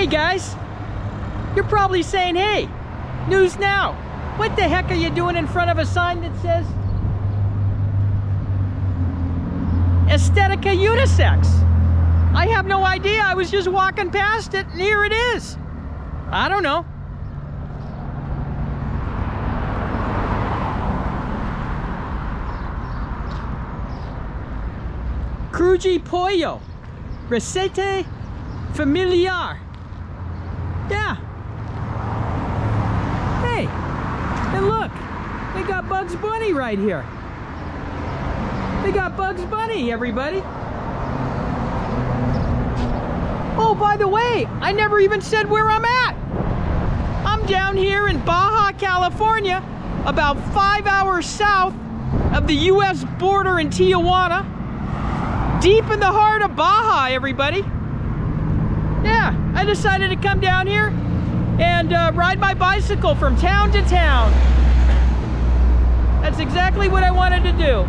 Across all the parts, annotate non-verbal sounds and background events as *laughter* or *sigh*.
Hey guys, you're probably saying, hey, news now. What the heck are you doing in front of a sign that says Aesthetica Unisex? I have no idea. I was just walking past it and here it is. I don't know. Cruji Pollo. Receta Familiar. Yeah. Hey, and look, they got Bugs Bunny right here. They got Bugs Bunny, everybody. Oh, by the way, I never even said where I'm at. I'm down here in Baja, California, about five hours south of the U.S. border in Tijuana. Deep in the heart of Baja, everybody. Yeah, I decided to come down here and uh, ride my bicycle from town to town. That's exactly what I wanted to do.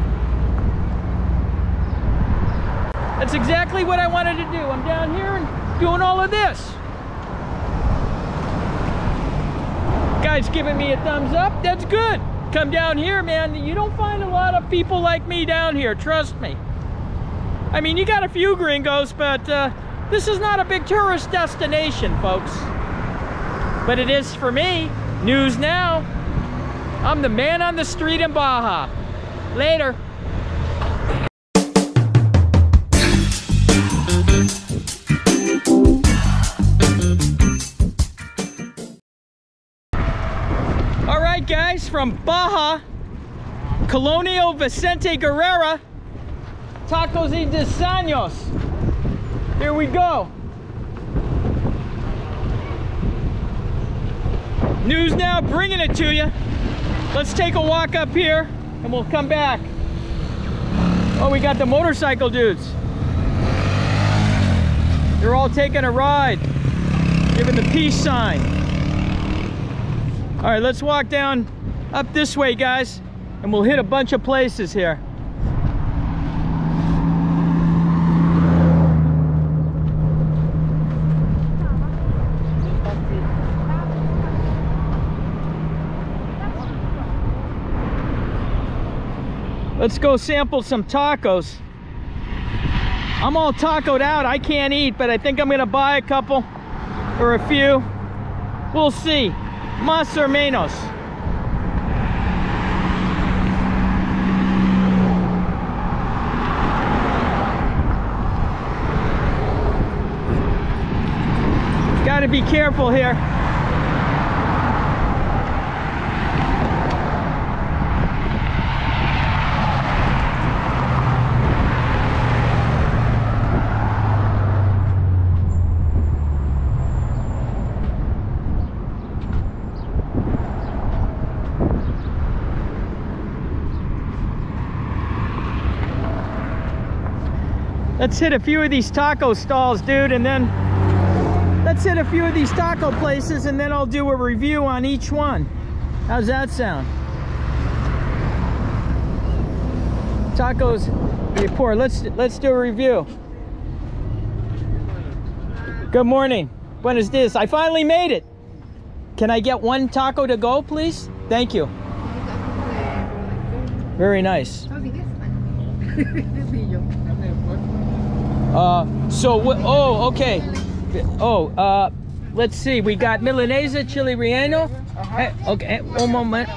That's exactly what I wanted to do. I'm down here and doing all of this. Guys giving me a thumbs up, that's good. Come down here, man. You don't find a lot of people like me down here, trust me. I mean, you got a few gringos, but uh, this is not a big tourist destination, folks. But it is for me. News now. I'm the man on the street in Baja. Later. All right, guys, from Baja, Colonial Vicente Guerrero, Tacos y Desaños. Here we go. News now, bringing it to you. Let's take a walk up here and we'll come back. Oh, we got the motorcycle dudes. They're all taking a ride, giving the peace sign. All right, let's walk down up this way, guys, and we'll hit a bunch of places here. Let's go sample some tacos. I'm all tacoed out. I can't eat, but I think I'm gonna buy a couple or a few. We'll see. Más or menos. Gotta be careful here. Let's hit a few of these taco stalls, dude, and then let's hit a few of these taco places and then I'll do a review on each one. How's that sound? Tacos report. Let's let's do a review. Good morning. Buenos dias. I finally made it. Can I get one taco to go, please? Thank you. Very nice. *laughs* Uh, so what? Oh, okay. Oh, uh, let's see. We got Milanesa Chili Relleno. Hey, okay, one moment.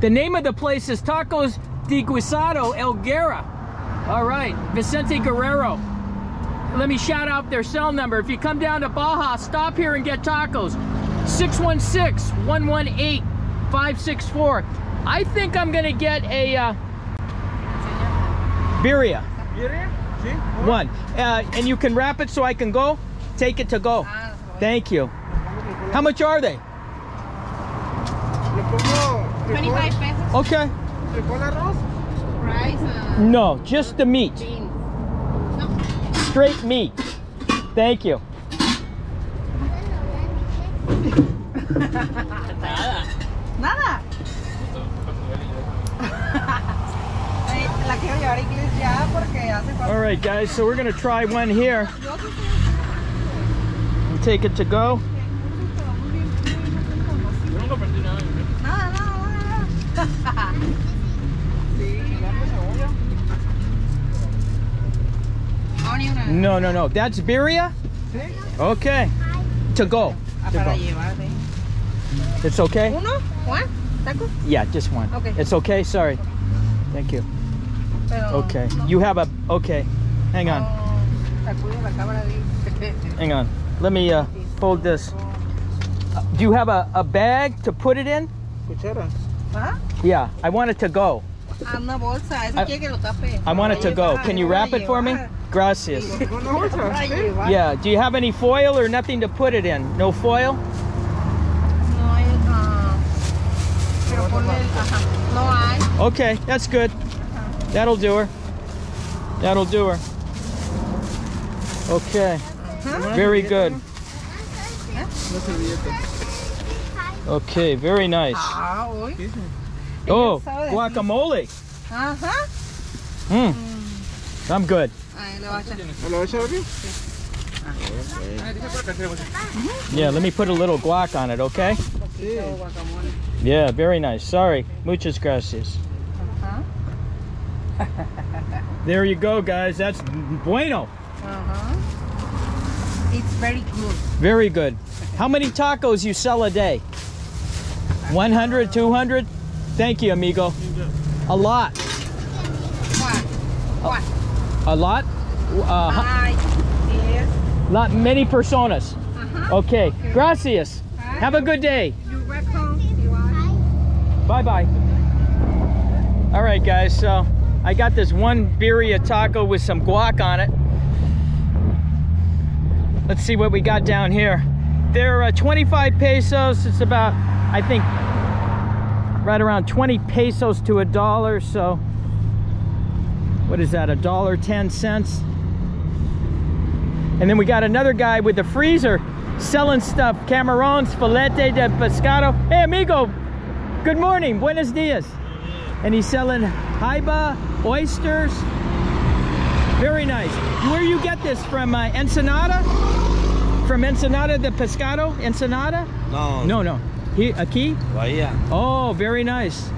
The name of the place is Tacos de Guisado El Guerra. All right, Vicente Guerrero. Let me shout out their cell number. If you come down to Baja, stop here and get tacos. 616-118-564. I think I'm gonna get a uh, birria. One. Uh, and you can wrap it so I can go? Take it to go. Thank you. How much are they? 25 pesos. Okay. Rice. Uh, No, just the meat. beans. Straight meat. Thank you. *laughs* *laughs* All right, guys, so we're gonna try one here. take it to go. No, no, no. That's birria? Okay. To go. Ah, To go. It's okay? ¿Uno? ¿Juan? ¿Taco? Yeah, just one. Okay. It's okay? Sorry. Thank you. Pero Okay. no. You have a okay. Hang on. No, sacude la cámara de- *laughs* Hang on. Let me uh, hold this. Uh, Do you have a, a bag to put it in? Cuchara. ¿Ah? Yeah, I want it to go. Ah, una bolsa. Eso I- quiere que lo tape. I want it to go. Can you wrap it for me? Gracias. Una bolsa. Para llevar. Yeah, do you have any foil or nothing to put it in? No foil? No hay. ah, pero ponle el. Ajá. No hay. Okay, that's good. That'll do her. That'll do her. Okay, Ajá. very good. Okay, very nice. Ah. Oh, sabe de- guacamole. Ajá. Mm. I'm good. Ahí le va a echar. ¿Me lo vas a echar aquí? Yeah, let me put a little guac on it, okay? Yeah, very nice. Sorry. Muchas gracias. *laughs* There you go, guys. That's bueno. Ajá. It's very good. Very good. How many tacos you sell a day? 100, 200? Thank you, amigo. A lot. What? What? A lot? Uh, yes. lot many personas. Ajá. Okay. Gracias. Have a good day. You're welcome. Bye bye. All right, guys. So I got this one birria taco with some guac on it. Let's see what we got down here. They're uh, 25 pesos. It's about, I think, right around 20 pesos to a dollar. So what is that? A dollar 10 cents. And then we got another guy with the freezer selling stuff. Camarons, filete de pescado. Hey, amigo. Good morning. Buenos dias. And he's selling jaiba, oysters. Very nice. Where you get this from? Uh, Ensenada? From Ensenada the Pescado? Ensenada? No, No, no. He, aquí? Bahía. Oh, very nice.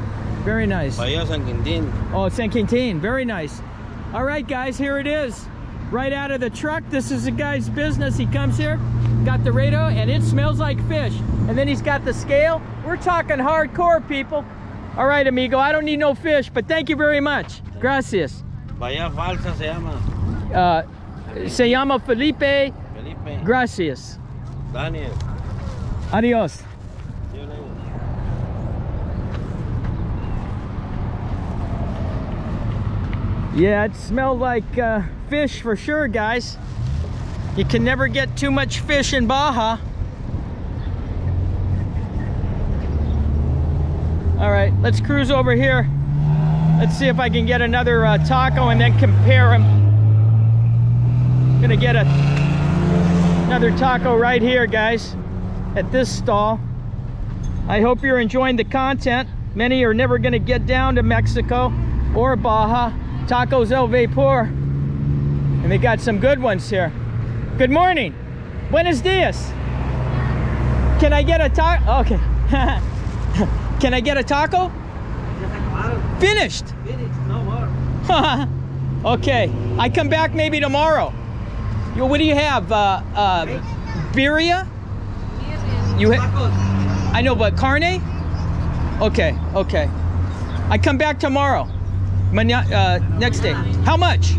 Very nice. Bahía San Quintín. Oh, San Quintin. Very nice. All right, guys, here it is. Right out of the truck. This is the guy's business. He comes here, got the radio, and it smells like fish. And then he's got the scale. We're talking hardcore, people. All right, amigo, I don't need no fish, but thank you very much. Gracias. Bahía Falsa se llama. Uh, se llama Felipe. Felipe. Gracias. Daniel. Adios. Yeah, it smelled like uh, fish for sure, guys. You can never get too much fish in Baja. All right, let's cruise over here. Let's see if I can get another uh, taco and then compare them. Gonna get a, another taco right here, guys, at this stall. I hope you're enjoying the content. Many are never gonna get down to Mexico or Baja. Tacos El Vapor. And they got some good ones here. Good morning. Buenos dias. Can I get a taco? Okay. *laughs* Can I get a taco? Finished. No *laughs* more. okay. I come back maybe tomorrow. You, what do you have? Uh, uh, birria? You ha- I know, but carne? Okay, okay. I come back tomorrow. Uh, next day. How much?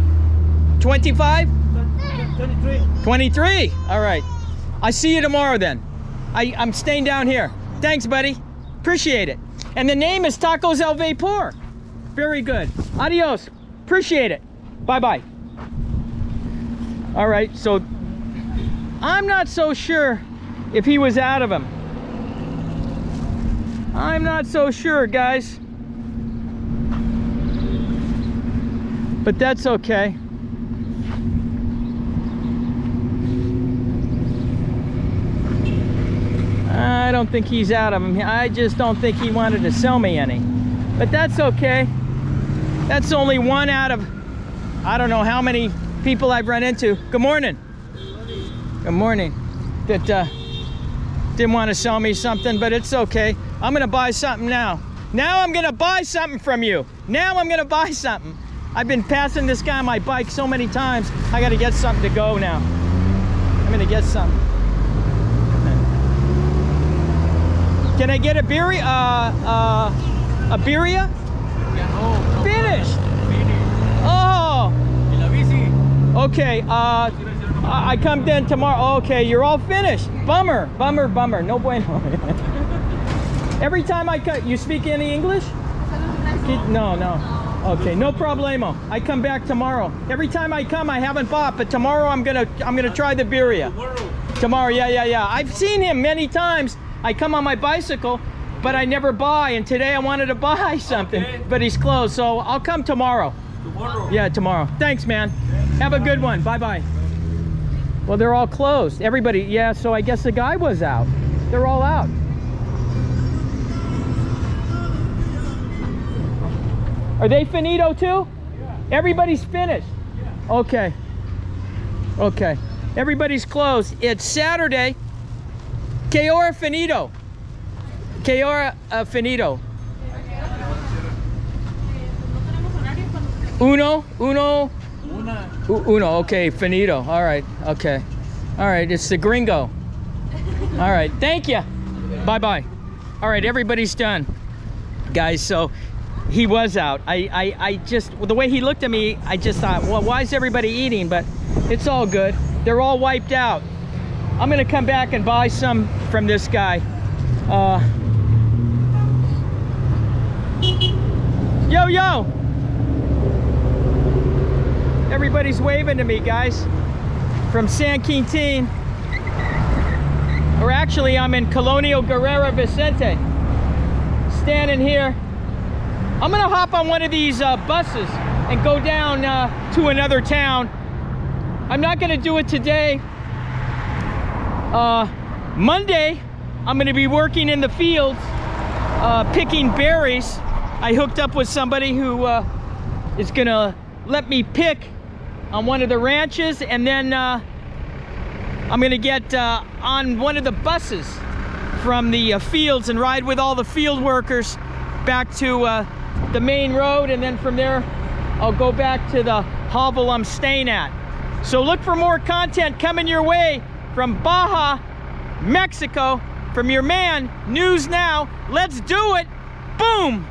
25? 23. 23? All right. I see you tomorrow then. I, I'm staying down here. Thanks, buddy. Appreciate it. And the name is Tacos El Vapor. Very good. Adios. Appreciate it. Bye bye. All right, so I'm not so sure if he was out of them. I'm not so sure, guys. But that's okay. I don't think he's out of them. I just don't think he wanted to sell me any. But that's okay. That's only one out of I don't know how many people I've run into. Good morning. Good morning. that uh, didn't want to sell me something, but it's okay. I'm gonna buy something now. Now I'm gonna buy something from you. Now I'm gonna buy something. I've been passing this guy on my bike so many times. I gotta get something to go now. I'm gonna get something. Can I get a beer? Uh, uh, a birria? Finished. Oh. Okay. Uh, I I come then tomorrow. Okay, you're all finished. Bummer, bummer, bummer. No bueno. *laughs* Every time I cut, you speak any English? No, no. Okay, no problemo. I come back tomorrow. Every time I come, I haven't bought, but tomorrow I'm gonna I'm gonna try the birria. Tomorrow, yeah, yeah, yeah. I've seen him many times. I come on my bicycle, but I never buy. And today I wanted to buy *laughs* something, Okay. but he's closed. So I'll come tomorrow. Tomorrow. Yeah, tomorrow. Thanks, man. Have a good one. Bye bye. Well, they're all closed. Everybody, yeah, so I guess the guy was out. They're all out. Are they finito too? Yeah. Everybody's finished. Yeah. Okay. Okay. Everybody's closed. It's Saturday. Que finito? Que uh, finito? Uno? Uno? Uno, okay, finito. All right, okay. All right, it's the gringo. All right, thank you. Bye bye. All right, everybody's done. Guys, so he was out. I, I, I just, the way he looked at me, I just thought, well, why is everybody eating? But it's all good. They're all wiped out. I'm gonna come back and buy some from this guy. Uh, yo, yo. Everybody's waving to me, guys, from San Quintin. Or actually, I'm in Colonial Guerrero Vicente. Standing here. I'm gonna hop on one of these uh, buses and go down uh, to another town. I'm not gonna do it today. Uh, Monday, I'm gonna be working in the fields, uh, picking berries. I hooked up with somebody who uh, is gonna let me pick on one of the ranches and then uh, I'm gonna get uh, on one of the buses from the uh, fields and ride with all the field workers back to the main road and then from there I'll go back to the hovel I'm staying at. So look for more content coming your way from Baja, Mexico, from your man, News Now. Let's do it. Boom.